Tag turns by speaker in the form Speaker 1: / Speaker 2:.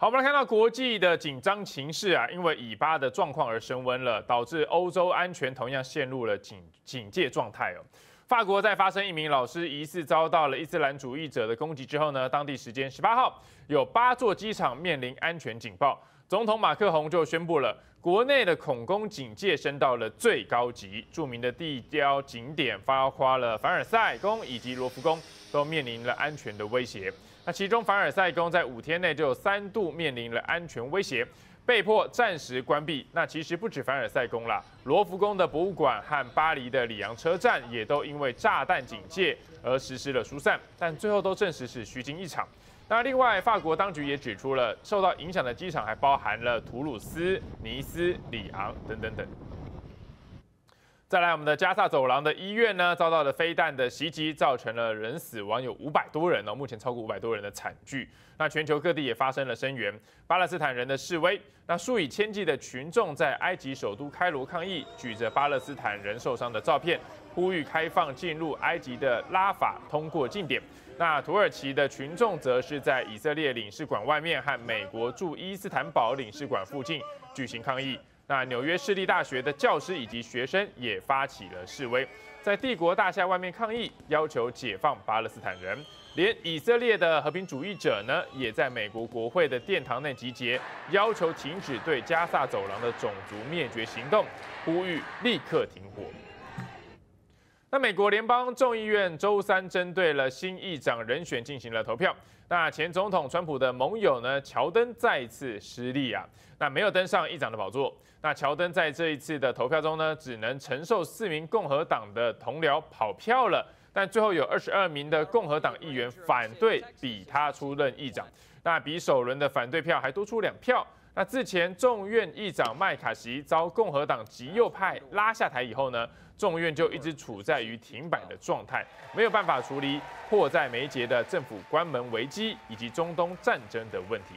Speaker 1: 好，我们来看到国际的紧张情势啊，因为以巴的状况而升温了，导致欧洲安全同样陷入了警警戒状态哦。法国在发生一名老师疑似遭到了伊斯兰主义者的攻击之后呢，当地时间十八号，有八座机场面临安全警报，总统马克宏就宣布了国内的恐攻警戒升到了最高级，著名的地标景点，包括了凡尔赛宫以及罗浮宫，都面临了安全的威胁。那其中凡尔赛宫在五天内就三度面临了安全威胁，被迫暂时关闭。那其实不止凡尔赛宫啦，罗浮宫的博物馆和巴黎的里昂车站也都因为炸弹警戒而实施了疏散，但最后都证实是虚惊一场。那另外，法国当局也指出了受到影响的机场还包含了图鲁斯、尼斯、里昂等等等。再来，我们的加萨走廊的医院呢，遭到了飞弹的袭击，造成了人死亡，有五百多人哦，目前超过五百多人的惨剧。那全球各地也发生了声援巴勒斯坦人的示威，那数以千计的群众在埃及首都开罗抗议，举着巴勒斯坦人受伤的照片，呼吁开放进入埃及的拉法通过禁点。那土耳其的群众则是在以色列领事馆外面和美国驻伊斯坦堡领事馆附近举行抗议。那纽约市立大学的教师以及学生也发起了示威，在帝国大厦外面抗议，要求解放巴勒斯坦人。连以色列的和平主义者呢，也在美国国会的殿堂内集结，要求停止对加萨走廊的种族灭绝行动，呼吁立刻停火。那美国联邦众议院周三针对了新议长人选进行了投票。那前总统川普的盟友呢，乔登再次失利啊，那没有登上议长的宝座。那乔登在这一次的投票中呢，只能承受四名共和党的同僚跑票了，但最后有二十二名的共和党议员反对比他出任议长，那比首轮的反对票还多出两票。那之前众院议长麦卡锡遭共和党极右派拉下台以后呢，众院就一直处在于停摆的状态，没有办法处理迫在眉睫的政府关门危机以及中东战争的问题。